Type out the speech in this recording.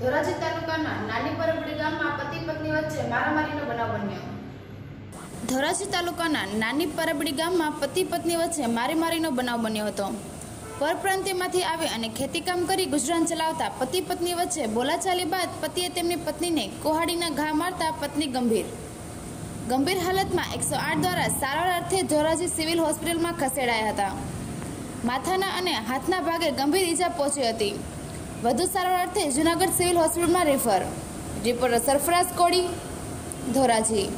ધોરાજી તાલુકાના નાની પરબડી ગામમાં પતિ પત્ની વચ્ચે મારામારીનો બનાવ બન્યો. ધોરાજી તાલુકાના નાની પરબડી ગામમાં પતિ પત્ની વચ્ચે મારીમારીનો બનાવ બન્યો હતો. પરપ્રાંતિયમાંથી આવી અને ખેતીકામ કરી ગુજરાન ચલાવતા પતિ પત્ની વચ્ચે બોલાચાલી બાદ પતિએ તેમની પત્નીને કોહાડીના ઘા મારતા પત્ની ગંભીર. ગંભીર હાલતમાં એકસો આઠ દ્વારા સારવાર અર્થે ધોરાજી સિવિલ હોસ્પિટલમાં ખસેડાયા હતા. માથાના અને હાથના ભાગે ગંભીર ઈજા પહોંચી હતી. વધુ સારવાર અર્થે જૂનાગઢ સિવિલ હોસ્પિટલમાં રેફર. રિપોર્ટર સરફરાઝ કોડી ધોરાજી.